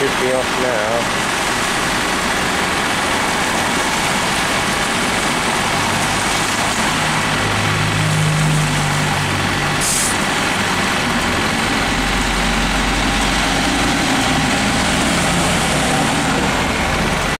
should be off now.